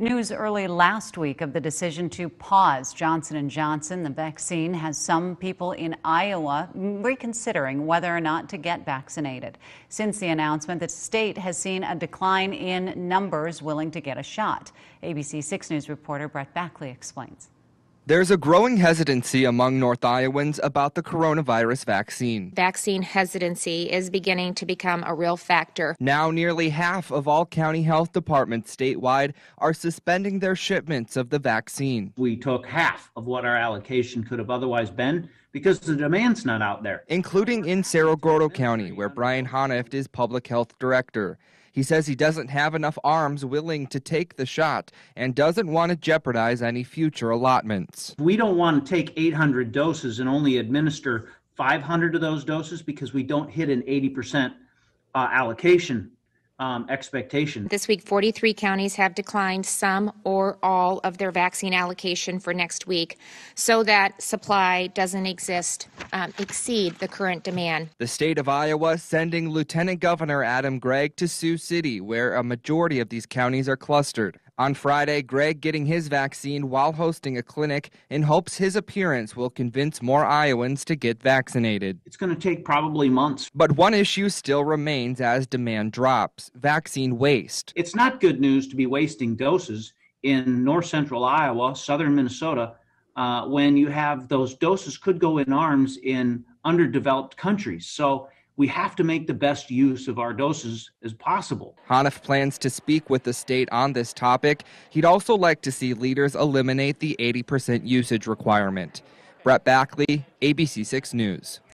News early last week of the decision to pause Johnson & Johnson. The vaccine has some people in Iowa reconsidering whether or not to get vaccinated. Since the announcement, the state has seen a decline in numbers willing to get a shot. ABC 6 News reporter Brett Backley explains. There's a growing hesitancy among North Iowans about the coronavirus vaccine. Vaccine hesitancy is beginning to become a real factor. Now, nearly half of all county health departments statewide are suspending their shipments of the vaccine. We took half of what our allocation could have otherwise been because the demand's not out there. Including in Cerro Gordo County, where Brian Hanft is public health director. He says he doesn't have enough arms willing to take the shot and doesn't want to jeopardize any future allotments. We don't want to take 800 doses and only administer 500 of those doses because we don't hit an 80% uh, allocation um, expectation. This week, 43 counties have declined some or all of their vaccine allocation for next week so that supply doesn't exist, um, exceed the current demand. The state of Iowa sending Lieutenant Governor Adam Gregg to Sioux City, where a majority of these counties are clustered. On Friday, Gregg getting his vaccine while hosting a clinic in hopes his appearance will convince more Iowans to get vaccinated. It's going to take probably months. But one issue still remains as demand drops vaccine waste. It's not good news to be wasting doses in north central Iowa, southern Minnesota, uh, when you have those doses could go in arms in underdeveloped countries. So we have to make the best use of our doses as possible. Hanft plans to speak with the state on this topic. He'd also like to see leaders eliminate the 80% usage requirement. Brett Backley, ABC6 News.